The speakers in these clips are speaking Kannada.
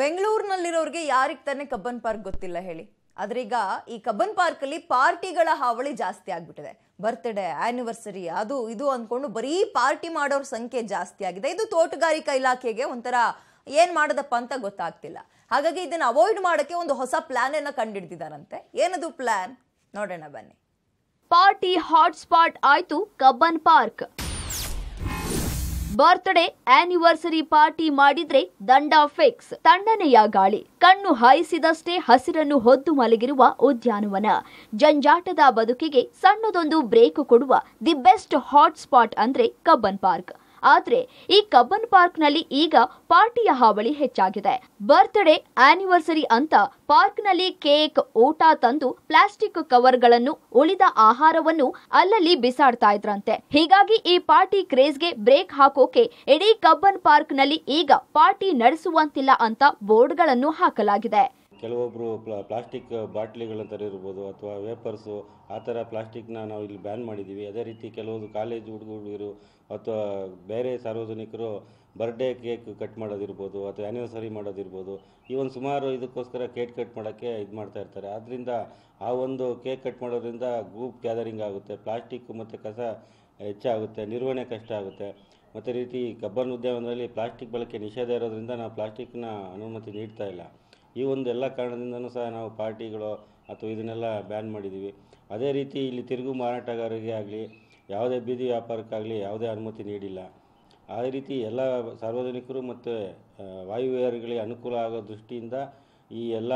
ಬೆಂಗಳೂರಿನಲ್ಲಿರೋರಿಗೆ ಯಾರಿಗೆ ತಾನೇ ಕಬ್ಬನ್ ಪಾರ್ಕ್ ಗೊತ್ತಿಲ್ಲ ಹೇಳಿ. ಆದ್ರೀಗ ಈ ಕಬ್ಬನ್ ಪಾರ್ಕ್ ಅಲ್ಲಿ ಪಾರ್ಟಿಗಳ ಹಾವಳಿ ಜಾಸ್ತಿ ಆಗ್ಬಿಟ್ಟಿದೆ. ಬರ್ತ್ಡೇ ಆನಿವರ್ಸರಿ ಅದು ಇದು ಅಂದ್ಕೊಂಡು ಬರೀ ಪಾರ್ಟಿ ಮಾಡೋರ ಸಂಖ್ಯೆ ಜಾಸ್ತಿ ಆಗಿದೆ. ಇದು ತೋಟಗಾರಿಕಾ ಇಲಾಖೆಗೆ ಒಂಥರ ಏನ್ ಮಾಡೋದಪ್ಪ ಅಂತ ಗೊತ್ತಾಗ್ತಿಲ್ಲ. ಹಾಗಾಗಿ ಇದನ್ನ ಅವಾಯ್ಡ್ ಮಾಡಕ್ಕೆ ಒಂದು ಹೊಸ ಪ್ಲಾನ್ ಅನ್ನ ಕಂಡಿಡ್ದಿದಾರಂತೆ. ಏನದು ಪ್ಲಾನ್ ನೋಡೋಣ ಬನ್ನಿ. ಪಾರ್ಟಿ ಹಾಟ್ಸ್ಪಾಟ್ ಆಯ್ತು Cubbon park. Birthday anniversary party ಮಾಡಿದ್ರೆ ದಂಡ ಫಿಕ್ಸ್ ತಣ್ಣನೆಯ ಗಾಳಿ. ಕಣ್ಣು ಹಾಯಿಸಿದಷ್ಟೇ ಹಸಿರನ್ನು ಹೊದ್ದು ಮಲಗಿರುವ ಉದ್ಯಾನವನ. ಜಂಜಾಟದ ಬದುಕಿಗೆ ಸಣ್ಣದೊಂದು ಬ್ರೇಕ್ ಕೊಡುವ ದಿ ಬೆಸ್ಟ್ ಹಾಟ್ಸ್ಪಾಟ್ ಅಂದ್ರೆ ಕಬ್ಬನ್ ಪಾರ್ಕ್ ಆದ್ರೆ ಈ ಕಬ್ಬನ್ ಪಾರ್ಕ್ನಲ್ಲಿ ಈಗ ಪಾರ್ಟಿಯ ಹಾವಳಿ ಹೆಚ್ಚಾಗಿದೆ. ಬರ್ತ್ಡೇ, ಆನಿವರ್ಸರಿ ಅಂತ ಪಾರ್ಕ್ನಲ್ಲಿ ಕೇಕ್, ಊಟ ತಂದು ಪ್ಲಾಸ್ಟಿಕ್ ಕವರ್ಗಳನ್ನು ಉಳಿದ ಆಹಾರವನ್ನು ಅಲ್ಲಲ್ಲಿ ಬಿಸಾಡ್ತಾ ಇದ್ರಂತೆ. ಹೀಗಾಗಿ ಈ ಪಾರ್ಟಿ ಕ್ರೇಜ್ಗೆ ಬ್ರೇಕ್ ಹಾಕೋಕೆ ಇಡೀ ಕಬ್ಬನ್ ಪಾರ್ಕ್ನಲ್ಲಿ ಈಗ ಪಾರ್ಟಿ ನಡೆಸುವಂತಿಲ್ಲ ಅಂತ ಬೋರ್ಡ್ಗಳನ್ನು ಹಾಕಲಾಗಿದೆ. ಕೆಲವೊಬ್ಬರು ಪ್ಲಾಸ್ಟಿಕ್ ಬಾಟ್ಲಿಗಳನ್ನ ಇರ್ಬೋದು ಅಥವಾ ವೇಪರ್ಸು ಆ ಥರ ಪ್ಲಾಸ್ಟಿಕ್ನ ನಾವು ಇಲ್ಲಿ ಬ್ಯಾನ್ ಮಾಡಿದ್ದೀವಿ. ಅದೇ ರೀತಿ ಕೆಲವೊಂದು ಕಾಲೇಜ್ ಹುಡುಗ ಹುಡುಗರು ಅಥವಾ ಬೇರೆ ಸಾರ್ವಜನಿಕರು ಬರ್ಡೇ ಕೇಕ್ ಕಟ್ ಮಾಡೋದಿರ್ಬೋದು ಅಥವಾ ಆ್ಯನಿವರ್ಸರಿ ಮಾಡೋದಿರ್ಬೋದು. ಈ ಒಂದು ಸುಮಾರು ಇದಕ್ಕೋಸ್ಕರ ಕೇಕ್ ಕಟ್ ಮಾಡೋಕ್ಕೆ ಇದು ಮಾಡ್ತಾ ಇರ್ತಾರೆ. ಆದ್ದರಿಂದ ಆ ಒಂದು ಕೇಕ್ ಕಟ್ ಮಾಡೋದ್ರಿಂದ ಗ್ರೂಪ್ ಗ್ಯಾದರಿಂಗ್ ಆಗುತ್ತೆ, ಪ್ಲಾಸ್ಟಿಕ್ ಮತ್ತು ಕಸ ಹೆಚ್ಚಾಗುತ್ತೆ, ನಿರ್ವಹಣೆ ಕಷ್ಟ ಆಗುತ್ತೆ. ಮತ್ತು ರೀತಿ ಕಬ್ಬನ್ ಉದ್ಯಮದಲ್ಲಿ ಪ್ಲಾಸ್ಟಿಕ್ ಬಳಕೆ ನಿಷೇಧ ಇರೋದ್ರಿಂದ ನಾವು ಪ್ಲಾಸ್ಟಿಕ್ನ ಅನುಮತಿ ನೀಡ್ತಾ ಇಲ್ಲ. ಈ ಒಂದು ಎಲ್ಲ ಕಾರಣದಿಂದನೂ ಸಹ ನಾವು ಪಾರ್ಟಿಗಳು ಅಥವಾ ಇದನ್ನೆಲ್ಲ ಬ್ಯಾನ್ ಮಾಡಿದ್ದೀವಿ. ಅದೇ ರೀತಿ ಇಲ್ಲಿ ತಿರುಗು ಮಾರಾಟಗಾರರಿಗೆ ಆಗಲಿ ಯಾವುದೇ ಬೀದಿ ವ್ಯಾಪಾರಕ್ಕಾಗಲಿ ಯಾವುದೇ ಅನುಮತಿ ನೀಡಿಲ್ಲ. ಅದೇ ರೀತಿ ಎಲ್ಲ ಸಾರ್ವಜನಿಕರು ಮತ್ತು ಆ, ವಾಯುವಿಹಾರಿಗಳಿಗೆ ಅನುಕೂಲ ಆಗೋ ದೃಷ್ಟಿಯಿಂದ ಈ ಎಲ್ಲ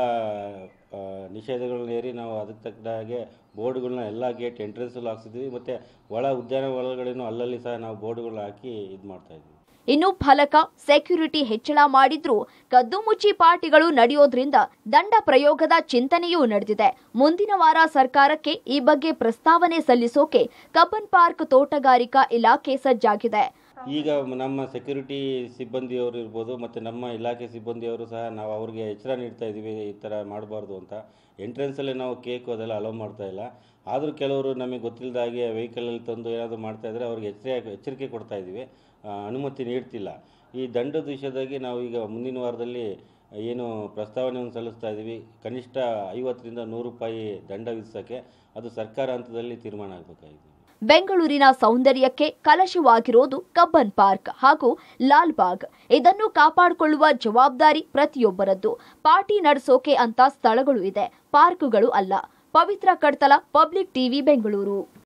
ನಿಷೇಧಗಳನ್ನೇರಿ ನಾವು ಅದಕ್ಕೆ ತಕ್ಕ ಹಾಗೆ ಬೋರ್ಡ್ಗಳನ್ನ ಎಲ್ಲ ಗೇಟ್ ಎಂಟ್ರೆನ್ಸಲ್ಲಿ ಹಾಕ್ಸಿದ್ವಿ ಮತ್ತು ಒಳ ಉದ್ಯಾನ ಒಳಗಡೆನೂ ಅಲ್ಲಲ್ಲಿ ಸಹ ನಾವು ಬೋರ್ಡ್ಗಳನ್ನ ಹಾಕಿ ಇದು ಮಾಡ್ತಾಯಿದ್ವಿ ಇನ್ನು ಫಲಕ, ಸೆಕ್ಯೂರಿಟಿ ಹೆಚ್ಚಳ ಮಾಡಿದ್ರೂ ಕದ್ದುಮುಚ್ಚಿ ಪಾರ್ಟಿಗಳು ನಡೆಯೋದ್ರಿಂದ ದಂಡ ಪ್ರಯೋಗದ ಚಿಂತನೆಯೂ ನಡೆದಿದೆ. ಮುಂದಿನ ವಾರ ಸರ್ಕಾರಕ್ಕೆ ಈ ಬಗ್ಗೆ ಪ್ರಸ್ತಾವನೆ ಸಲ್ಲಿಸೋಕೆ ಕಬ್ಬನ್ ಪಾರ್ಕ್ ತೋಟಗಾರಿಕಾ ಇಲಾಖೆ ಸಜ್ಜಾಗಿದೆ. ಈಗ ನಮ್ಮ ಸೆಕ್ಯೂರಿಟಿ ಸಿಬ್ಬಂದಿಯವರು ಇರ್ಬೋದು ಮತ್ತು ನಮ್ಮ ಇಲಾಖೆ ಸಿಬ್ಬಂದಿಯವರು ಸಹ ನಾವು ಅವ್ರಿಗೆ ಎಚ್ಚರ ನೀಡ್ತಾ ಇದ್ದೀವಿ ಈ ಥರ ಮಾಡಬಾರ್ದು ಅಂತ. ಎಂಟ್ರೆನ್ಸಲ್ಲೇ ನಾವು ಕೇಕು ಅದೆಲ್ಲ ಅಲೋ ಮಾಡ್ತಾ ಇಲ್ಲ. ಆದರೂ ಕೆಲವರು ನಮಗೆ ಗೊತ್ತಿಲ್ಲದ ಹಾಗೆ ವೆಹಿಕಲಲ್ಲಿ ತಂದು ಏನಾದರೂ ಮಾಡ್ತಾ ಇದ್ದರೆ ಅವ್ರಿಗೆ ಎಚ್ಚರಿಕೆ ಎಚ್ಚರಿಕೆ ಕೊಡ್ತಾ ಇದ್ದೀವಿ ಅನುಮತಿ ನೀಡ್ತಿಲ್ಲ. ಈ ದಂಡದ ವಿಷಯದಾಗಿ ನಾವು ಈಗ ಮುಂದಿನ ವಾರದಲ್ಲಿ ಏನು ಪ್ರಸ್ತಾವನೆಯನ್ನು ಸಲ್ಲಿಸ್ತಾ ಇದ್ದೀವಿ ಕನಿಷ್ಠ ಐವತ್ತರಿಂದ ನೂರು ರೂಪಾಯಿ ದಂಡ ವಿಧಿಸೋಕ್ಕೆ ಅದು ಸರ್ಕಾರ ಹಂತದಲ್ಲಿ ತೀರ್ಮಾನ ಆಗಬೇಕಾಗಿದೆ. ಬೆಂಗಳೂರಿನ ಸೌಂದರ್ಯಕ್ಕೆ ಕಲಶವಾಗಿರೋದು ಕಬ್ಬನ್ ಪಾರ್ಕ್ ಹಾಗೂ ಲಾಲ್ಬಾಗ್ ಇದನ್ನು ಕಾಪಾಡಿಕೊಳ್ಳುವ ಜವಾಬ್ದಾರಿ ಪ್ರತಿಯೊಬ್ಬರದ್ದು. ಪಾರ್ಟಿ ನಡೆಸೋಕೆ ಅಂತ ಸ್ಥಳಗಳು ಇದೆ. ಪಾರ್ಕ್ಗಳು ಅಲ್ಲ. Pavitra Kadtala, public TV, Bengaluru.